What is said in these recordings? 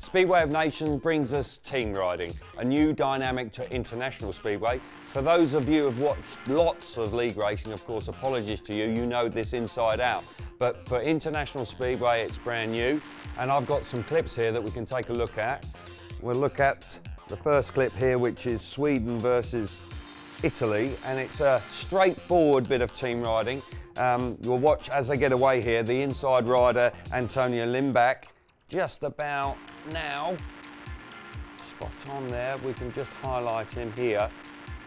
Speedway of Nations brings us team riding, a new dynamic to international speedway. For those of you who've watched lots of league racing, of course, apologies to you, you know this inside out. But for international speedway, it's brand new. And I've got some clips here that we can take a look at. We'll look at the first clip here, which is Sweden versus Italy, and it's a straightforward bit of team riding. Um, you'll watch as they get away here, the inside rider, Antonio Lindback, just about now. Spot on there, we can just highlight him here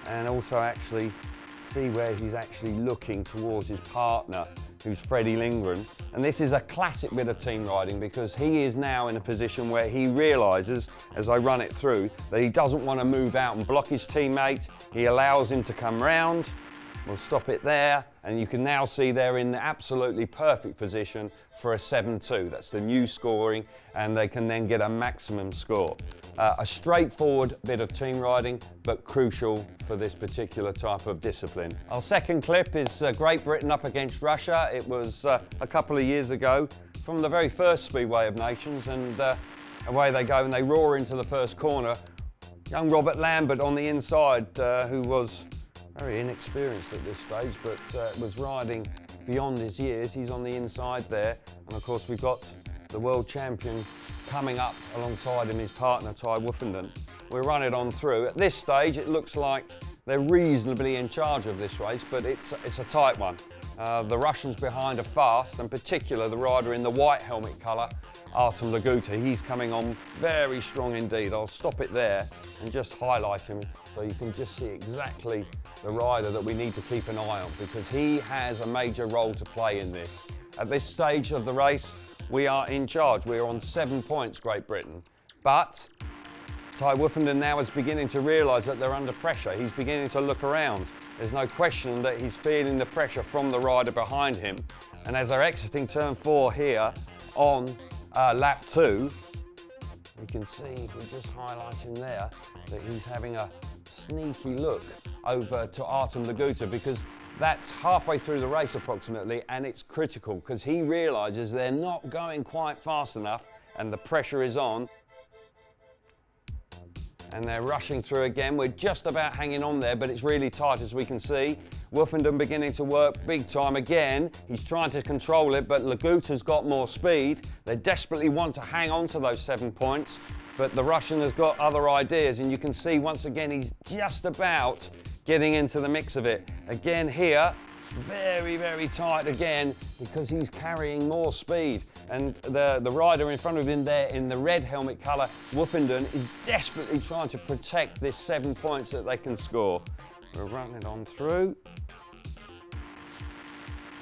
and also actually see where he's actually looking towards his partner, who's Freddie Lindgren. And this is a classic bit of team riding because he is now in a position where he realises, as I run it through, that he doesn't want to move out and block his teammate. He allows him to come round. We'll stop it there, and you can now see they're in the absolutely perfect position for a 7-2. That's the new scoring, and they can then get a maximum score. Uh, a straightforward bit of team riding, but crucial for this particular type of discipline. Our second clip is uh, Great Britain up against Russia. It was uh, a couple of years ago from the very first Speedway of Nations, and uh, away they go, and they roar into the first corner. Young Robert Lambert on the inside, uh, who was very inexperienced at this stage, but uh, was riding beyond his years. He's on the inside there. And of course, we've got the world champion coming up alongside him, his partner, Tai Woffinden. We'll run it on through. At this stage, it looks like they're reasonably in charge of this race, but it's, it's a tight one. Uh, the Russians behind are fast, in particular the rider in the white helmet colour, Artem Laguta. He's coming on very strong indeed. I'll stop it there and just highlight him so you can just see exactly the rider that we need to keep an eye on because he has a major role to play in this. At this stage of the race, we are in charge. We're on seven points, Great Britain. But Tai Woffinden now is beginning to realise that they're under pressure. He's beginning to look around. There's no question that he's feeling the pressure from the rider behind him. And as they're exiting turn four here on uh, lap two, you can see, if we just highlight him there, that he's having a sneaky look over to Artem Laguta because that's halfway through the race approximately and it's critical because he realises they're not going quite fast enough and the pressure is on and they're rushing through again. We're just about hanging on there, but it's really tight as we can see. Woffinden beginning to work big time again. He's trying to control it, but Laguta's got more speed. They desperately want to hang on to those seven points, but the Russian has got other ideas, and you can see once again he's just about getting into the mix of it. Again here, very, very tight again because he's carrying more speed. And the, the rider in front of him there in the red helmet colour, Woffinden, is desperately trying to protect this seven points that they can score. We're running on through.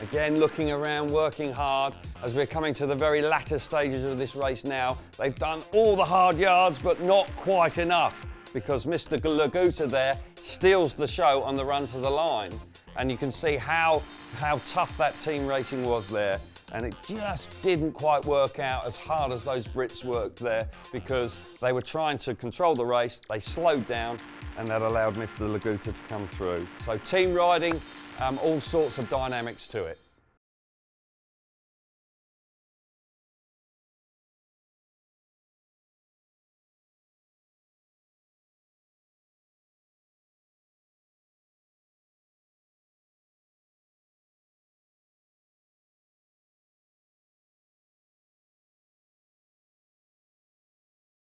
Again, looking around, working hard as we're coming to the very latter stages of this race now. They've done all the hard yards, but not quite enough because Mr. Laguta there steals the show on the run to the line and you can see how, how tough that team racing was there. And it just didn't quite work out as hard as those Brits worked there because they were trying to control the race, they slowed down, and that allowed Mr. Laguta to come through. So team riding, um, all sorts of dynamics to it.